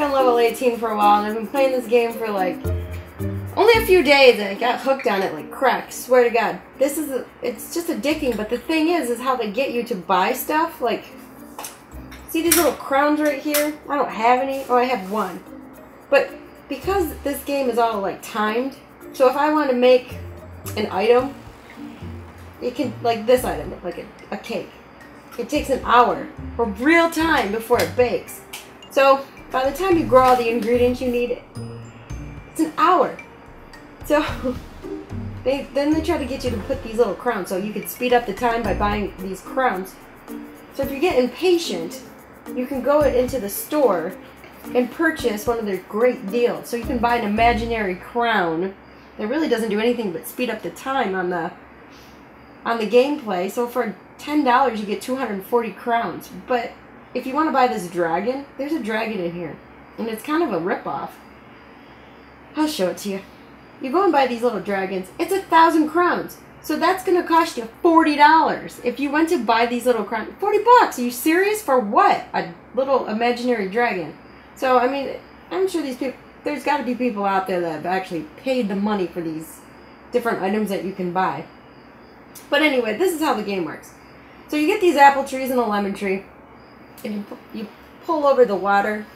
on level 18 for a while, and I've been playing this game for like only a few days, and I got hooked on it like crack. Swear to God, this is a, it's just addicting. But the thing is, is how they get you to buy stuff. Like, see these little crowns right here? I don't have any. Oh, I have one. But because this game is all like timed, so if I want to make an item, it can like this item, like a, a cake. It takes an hour or real time before it bakes. So by the time you grow all the ingredients you need, it's an hour. So they then they try to get you to put these little crowns so you could speed up the time by buying these crowns. So if you get impatient, you can go into the store and purchase one of their great deals. So you can buy an imaginary crown that really doesn't do anything but speed up the time on the on the gameplay. So for ten dollars you get two hundred and forty crowns. But if you want to buy this dragon, there's a dragon in here. And it's kind of a ripoff. I'll show it to you. You go and buy these little dragons. It's a thousand crowns. So that's going to cost you $40. If you went to buy these little crowns, 40 bucks. Are you serious? For what? A little imaginary dragon. So, I mean, I'm sure these people, there's got to be people out there that have actually paid the money for these different items that you can buy. But anyway, this is how the game works. So you get these apple trees and a lemon tree and you, you pull over the water,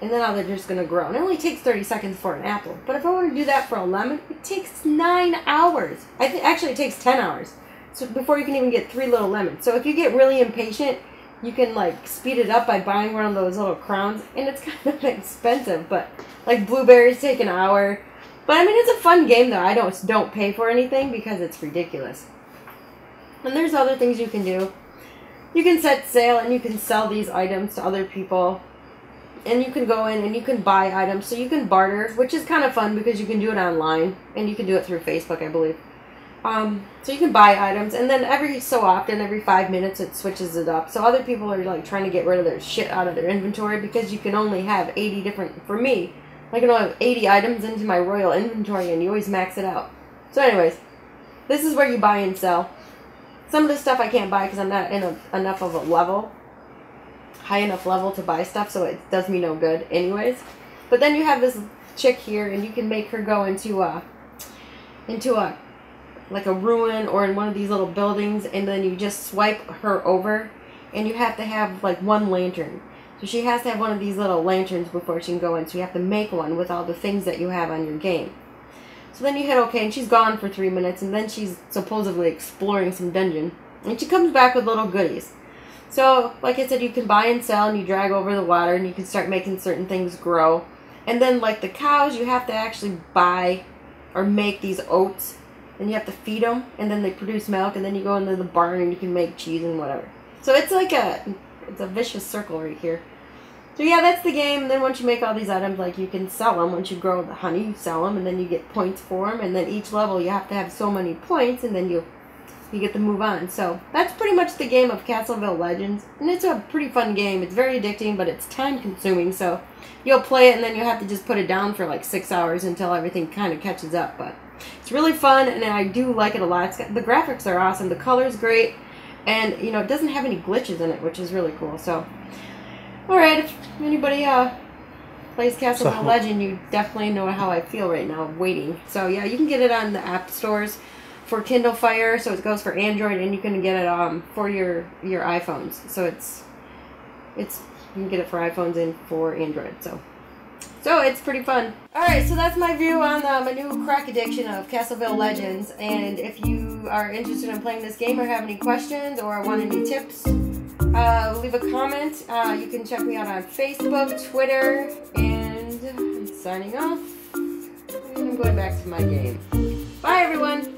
and then how they're just going to grow. And it only takes 30 seconds for an apple. But if I want to do that for a lemon, it takes nine hours. I think actually it takes 10 hours. So before you can even get three little lemons. So if you get really impatient, you can like speed it up by buying one of those little crowns. And it's kind of expensive, but like blueberries take an hour. But I mean, it's a fun game though. I don't don't pay for anything because it's ridiculous. And there's other things you can do you can set sail and you can sell these items to other people. And you can go in and you can buy items. So you can barter which is kind of fun because you can do it online and you can do it through facebook i believe. Um, so you can buy items and then every so often every five minutes it switches it up. So other people are like trying to get rid of their shit out of their inventory because you can only have 80 different for me i can only have 80 items into my royal inventory and you always max it out. So anyways this is where you buy and sell some of the stuff I can't buy because I'm not in a, enough of a level, high enough level to buy stuff, so it does me no good anyways. But then you have this chick here, and you can make her go into a, into a, like a ruin or in one of these little buildings, and then you just swipe her over, and you have to have like one lantern. So she has to have one of these little lanterns before she can go in. So you have to make one with all the things that you have on your game. So then you hit OK, and she's gone for three minutes, and then she's supposedly exploring some dungeon. And she comes back with little goodies. So, like I said, you can buy and sell, and you drag over the water, and you can start making certain things grow. And then, like the cows, you have to actually buy or make these oats, and you have to feed them, and then they produce milk, and then you go into the barn and you can make cheese and whatever. So it's like a it's a vicious circle right here. So yeah, that's the game. And then once you make all these items, like you can sell them. Once you grow the honey, you sell them, and then you get points for them. And then each level, you have to have so many points, and then you you get to move on. So that's pretty much the game of Castleville Legends, and it's a pretty fun game. It's very addicting, but it's time consuming. So you'll play it, and then you have to just put it down for like six hours until everything kind of catches up. But it's really fun, and I do like it a lot. Got, the graphics are awesome. The color's great, and you know it doesn't have any glitches in it, which is really cool. So Alright, if anybody uh, plays Castle so, Legend, you definitely know how I feel right now, waiting. So yeah, you can get it on the app stores for Kindle Fire, so it goes for Android, and you can get it um, for your your iPhones. So it's it's you can get it for iPhones and for Android. So so it's pretty fun. Alright, so that's my view on uh, my new crack addiction of Castleville Legends. And if you are interested in playing this game or have any questions or want any tips, uh, leave a comment. Uh, you can check me out on Facebook, Twitter, and I'm signing off. And I'm going back to my game. Bye, everyone.